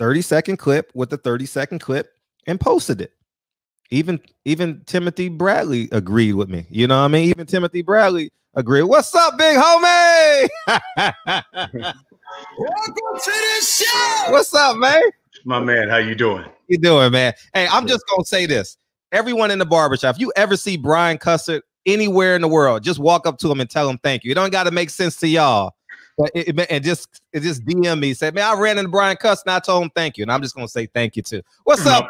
30 second clip with the 30 second clip and posted it. Even even Timothy Bradley agreed with me. You know what I mean? Even Timothy Bradley agreed. What's up, big homie? Welcome to the show. What's up, man? My man, how you doing? You doing, man? Hey, I'm just gonna say this. Everyone in the barbershop, if you ever see Brian Custer anywhere in the world, just walk up to him and tell him thank you. It don't got to make sense to y'all. It, it, and just it just DM me, said, man, I ran into Brian Custer and I told him thank you. And I'm just gonna say thank you too. What's up?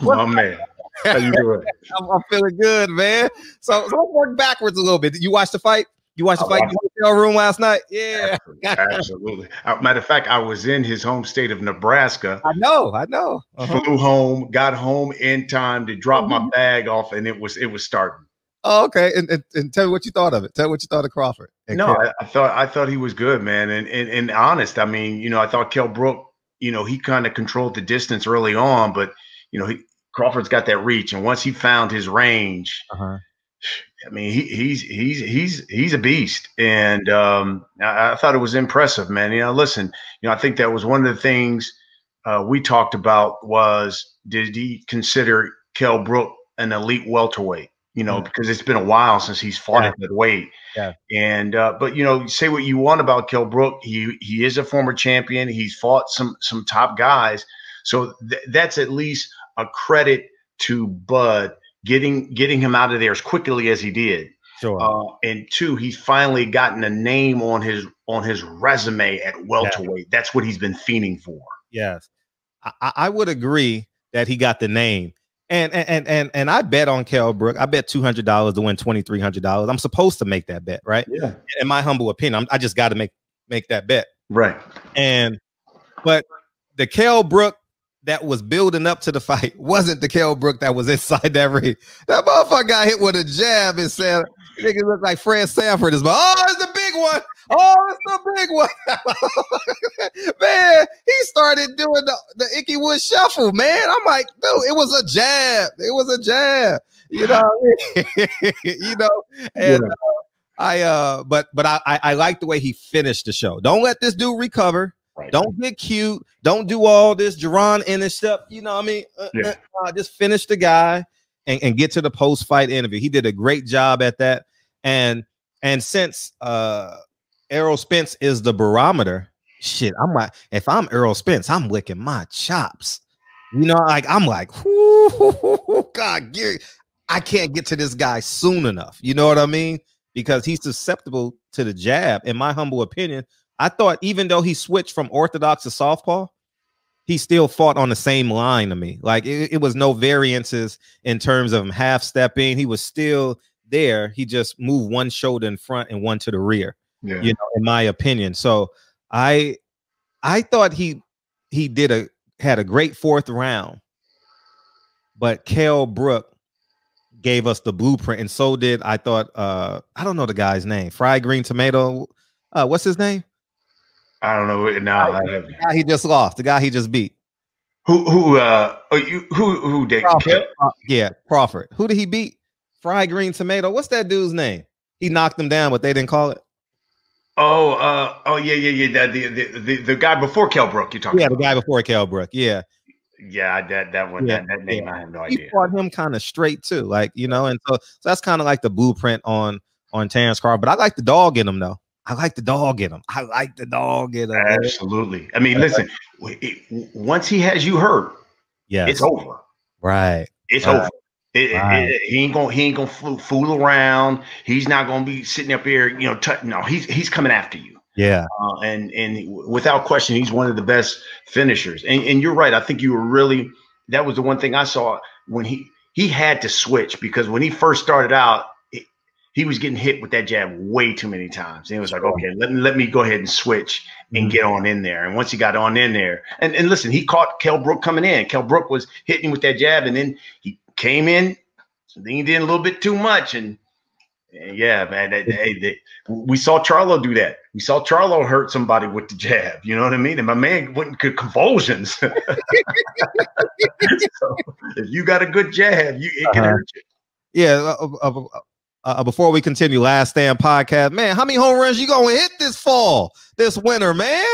My, my man. How you doing? I'm, I'm, feeling good, man. So, so let's work backwards a little bit. Did you watch the fight? You watched the fight in the hotel room last night? Yeah. Absolutely. Uh, matter of fact, I was in his home state of Nebraska. I know, I know. Uh-huh. Flew home, got home in time to drop mm-hmm. my bag off, and it was it was starting. Oh, okay. And, and, and, tell me what you thought of it. Tell me what you thought of Crawford. No, I, I, thought I thought he was good, man. And, and and honest, I mean, you know, I thought Kell Brook, you know, he kind of controlled the distance early on, but you know, he Crawford's got that reach, and once he found his range, uh-huh. I mean, he, he's he's he's he's a beast, and um, I, I, thought it was impressive, man. You know, listen, you know, I think that was one of the things uh, we talked about was did he consider Kell Brook an elite welterweight? You know, mm-hmm. because it's been a while since he's fought yeah. at that weight. Yeah. And uh, but you know, say what you want about Kell Brook, he he is a former champion. He's fought some some top guys, so th- that's at least a credit to Bud getting getting him out of there as quickly as he did. Sure. Uh, and two, he's finally gotten a name on his on his resume at welterweight. Yeah. That's what he's been fiending for. Yes, I, I would agree that he got the name. And and and and I bet on Kell Brook. I bet two hundred dollars to win twenty three hundred dollars. I'm supposed to make that bet, right? Yeah. In my humble opinion, I'm, i just got to make make that bet. Right. And but the Kell Brook that was building up to the fight wasn't the Kell Brook that was inside that ring. That motherfucker got hit with a jab and said, nigga look like Fred Sanford is, but oh, it's the big one. Oh, it's the big one. man, he started doing the, the Ickey Wood shuffle, man. I'm like, dude, it was a jab. It was a jab. You know, you know, and yeah. uh, I uh but but I, I I like the way he finished the show. Don't let this dude recover. Right. Don't get cute. Don't do all this Jaron Ennis stuff. You know what I mean? Uh, yeah. Uh, uh, just finish the guy and, and get to the post fight interview. He did a great job at that. And and since uh Errol Spence is the barometer, shit, I'm like, if I'm Errol Spence, I'm licking my chops. You know, like I'm like, God, I can't get to this guy soon enough. You know what I mean? Because he's susceptible to the jab, in my humble opinion. I thought even though he switched from orthodox to southpaw, he still fought on the same line to me. Like it, it was no variances in terms of him half stepping. He was still there. He just moved one shoulder in front and one to the rear. Yeah. You know, in my opinion. So I I thought he he did a had a great fourth round, but Kell Brook gave us the blueprint, and so did I thought uh I don't know the guy's name, fried green tomato. Uh what's his name? I don't know. Now he just lost, the guy he just beat. Who who uh oh, you who who did Crawford. Yeah, Crawford. Who did he beat? Fried green tomato. What's that dude's name? He knocked them down, but they didn't call it. Oh, uh, oh yeah, yeah, yeah. The the the, the guy before Kell Brook, you talking? Yeah, about. the guy before Kell Brook. Yeah. Yeah, that that one, yeah, that, that name, yeah. I have no he idea. He fought him kind of straight too, like you know, and so, so that's kind of like the blueprint on on Terrence Crawford. But I like the dog in him though. I like the dog in him. I like the dog in him. Absolutely. I mean, listen, it, once he has you hurt, yeah, it's over. Right. It's right. over. It, right. it, he ain't gonna he ain't gonna fool, fool, around. He's not gonna be sitting up here, you know. T- no, he's he's coming after you. Yeah, uh, and and without question, he's one of the best finishers. And and you're right. I think you were really that was the one thing I saw when he he had to switch because when he first started out, he was getting hit with that jab way too many times. And he was like, okay, let, let me go ahead and switch and mm-hmm. get on in there. And once he got on in there, and, and listen, he caught Kell Brook coming in. Kell Brook was hitting him with that jab, and then he came in, leaned in a little bit too much. And, and yeah, man, they, they, they, we saw Charlo do that. We saw Charlo hurt somebody with the jab. You know what I mean? And my man went into convulsions. so if you got a good jab, you it can uh-huh. hurt you. Yeah, uh, uh, uh uh, before we continue, Last Stand podcast, man, how many home runs you gonna hit this fall, this winter, man?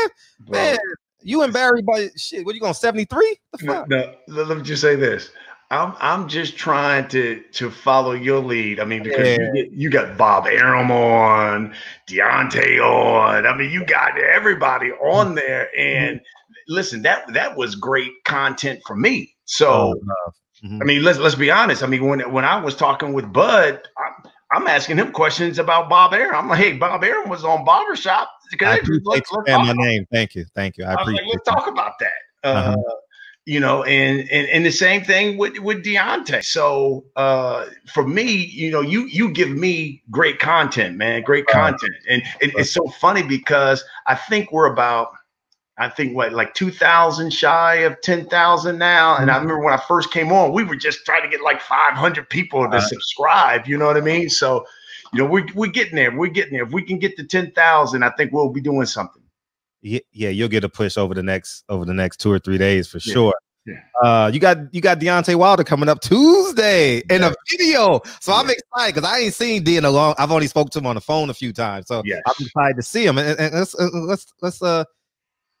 Man, You and Barry, but shit, what you going 73? No, no, let me just say this. I'm I'm just trying to to follow your lead. I mean, because yeah. you, get, you, got Bob Arum on, Deontay on. I mean, you got everybody on mm-hmm. there. And mm-hmm. listen, that that was great content for me. So, oh, mm-hmm. I mean, let's let's be honest. I mean, when when I was talking with Bud, I'm, I'm asking him questions about Bob Arum. I'm like, hey, Bob Arum was on Barbershop. I appreciate let's, let's my name. Thank you, thank you. I, I appreciate. Like, let's talk about that. Uh-huh. You know, and, and and the same thing with with Deontay. So uh, for me, you know, you you give me great content, man, great content, and it, it's so funny because I think we're about. I think what like 2000 shy of 10,000 now. And I mm-hmm. remember when I first came on, we were just trying to get like 500 people to subscribe. You know what I mean? So, you know, we're, we're getting there. We're getting there. If we can get to 10,000, I think we'll be doing something yeah, yeah, you'll get a push over the next over the next two or three days for yeah. sure. Yeah. Uh, you got you got Deontay Wilder coming up Tuesday in yeah. a video, so I'm excited because I ain't seen D in a long. I've only spoke to him on the phone a few times, so yes. I'm excited to see him. And, and let's uh, let's let's uh,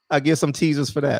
I give some teasers for that.